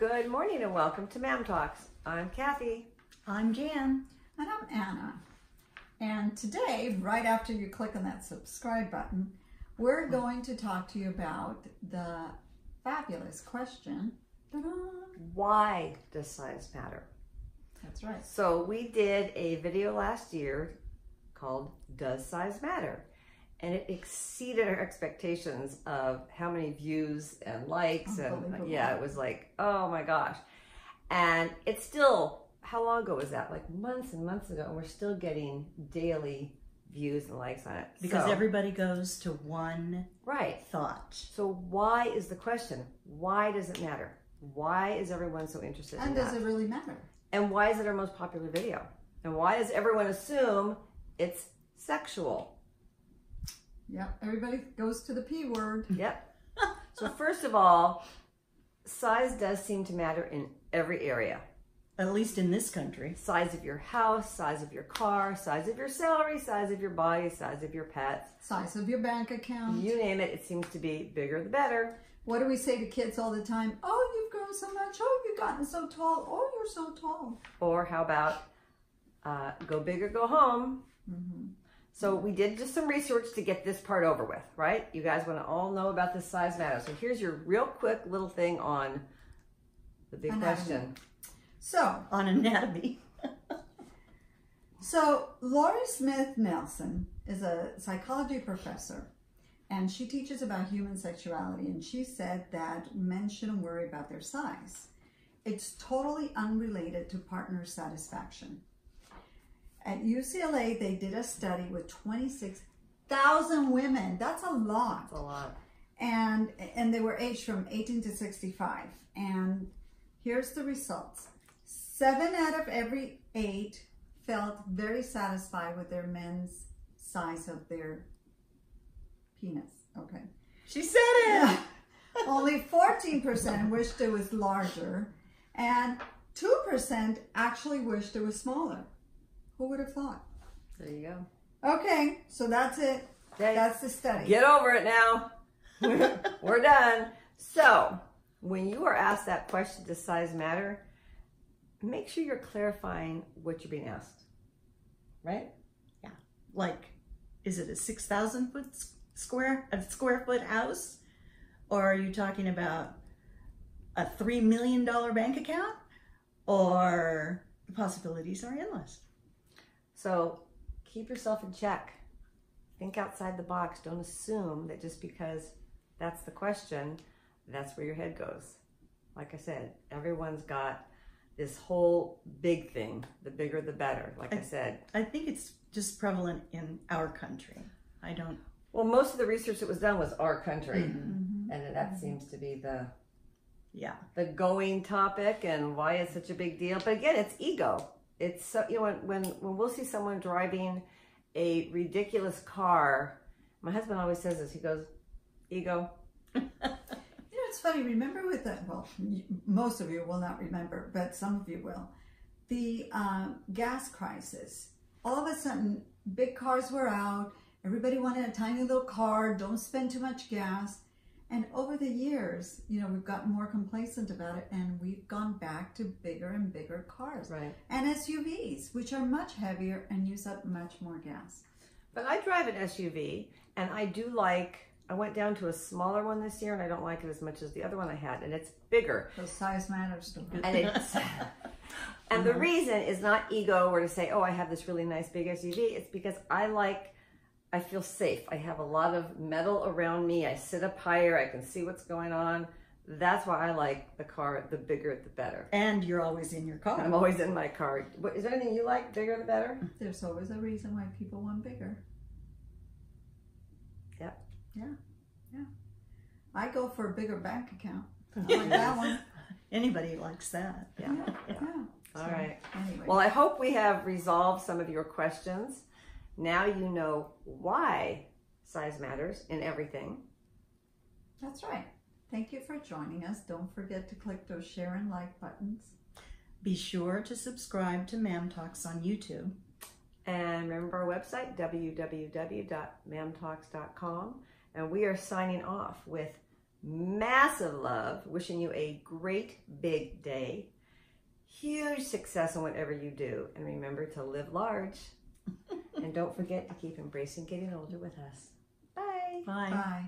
Good morning and welcome to Ma'am Talks. I'm Kathy. I'm Jan. And I'm Anna. And today, right after you click on that subscribe button, we're going to talk to you about the fabulous question. Why does size matter? That's right. So we did a video last year called Does Size Matter? And it exceeded our expectations of how many views and likes and yeah, it was like, oh my gosh. And it's still how long ago was that? Like months and months ago, and we're still getting daily views and likes on it. Because So- everybody goes to one right. thought. So why is the question? Why does it matter? Why is everyone so interested And in does that? it really matter? And why is it our most popular video? And why does everyone assume it's sexual? Yep. Everybody goes to the P word. Yep. so first of all, size does seem to matter in every area. At least in this country. Size of your house, size of your car, size of your salary, size of your body, size of your pets. Size of your bank account. You name it, it seems to be bigger the better. What do we say to kids all the time? Oh, you've grown so much. Oh, you've gotten so tall. Oh, you're so tall. Or how about uh, go big or go home? So we did just some research to get this part over with, right? You guys want to all know about this size matter. So here's your real quick little thing on the big Anatomy. question. So, On anatomy. So, Laurie Smith Nelson is a psychology professor and she teaches about human sexuality. And she said that men shouldn't worry about their size, it's totally unrelated to partner satisfaction. At UCLA, they did a study with 26,000 women. That's a lot. That's a lot. and and they were aged from 18 to 65 and here's the results. Seven out of every eight felt very satisfied with their men's size of their penis. Okay. She said it. only 14% wished it was larger and 2% actually wished it was smaller who would have thought There you go. okay so that's it Okay. that's the study Get over it now. We're done. So, when you are asked that question, does size matter? Make sure you're clarifying what you're being asked. Right? Yeah. Like, is it a 6,000 foot square, a square foot house? Or are you talking about a $3 million bank account? Or the possibilities are endless. So keep yourself in check. Think outside the box. Don't assume that just because that's the question, that's where your head goes. Like I said, everyone's got this whole big thing. The bigger, the better. Like I said. I think it's just prevalent in our country. I don't, Well, most of the research that was done was our country, Mhm. and that seems to be the yeah. the going topic and why it's such a big deal. But again, it's ego. It's so you know when when when we'll see someone driving a ridiculous car, my husband always says this. He goes, ego. You know, it's funny. Remember with the well, most of you will not remember, but some of you will. The um, gas crisis. All of a sudden, big cars were out. Everybody wanted a tiny little car. Don't spend too much gas. And over the years, you know, we've gotten more complacent about it, and we've gone back to bigger and bigger cars Right. and SUVs, which are much heavier and use up much more gas. But I drive an SUV, and I do like. I went down to a smaller one this year, and I don't like it as much as the other one I had, and it's bigger. So size matters. And it's and the uh-huh. reason is not ego or to say, oh, I have this really nice big SUV. It's because I like, I feel safe. I have a lot of metal around me. I sit up higher. I can see what's going on. That's why I like the car. The bigger, the better. And you're always in your car. I'm always in my car. What, is there anything you like? Bigger, the better. There's always a reason why people want bigger. Yep. Yeah. Yeah. I go for a bigger bank account. I like that one. Anybody likes that. Yeah. Yeah. yeah. yeah. All right. Anyway. Well, I hope we have resolved some of your questions. Now you know why size matters in everything. that's right. Thank you for joining us. Don't forget to click those share and like buttons. Be sure to subscribe to Ma'am Talks on YouTube. And remember our website, www.maamtalks.com. And we are signing off with massive love, wishing you a great big day, huge success in whatever you do, and remember to live large. And don't forget to keep embracing getting older with us. Bye. Bye. Bye.